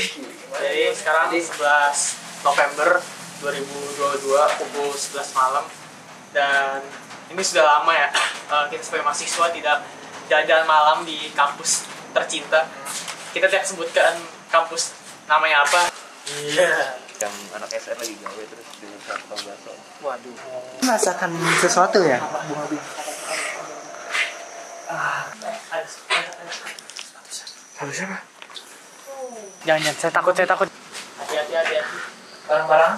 Jadi sekarang 11 November 2022 pukul 11 malam dan ini sudah lama ya eh, kita sebagai mahasiswa tidak jalan-jalan malam di kampus tercinta. Kita tidak sebutkan kampus namanya apa. Iya. yang anak SR lagi gawe terus di satu bakso Waduh. merasakan sesuatu ya Ada, harus apa Jangan, jangan. Saya takut, saya takut. Hati-hati, hati-hati. Barang-barang.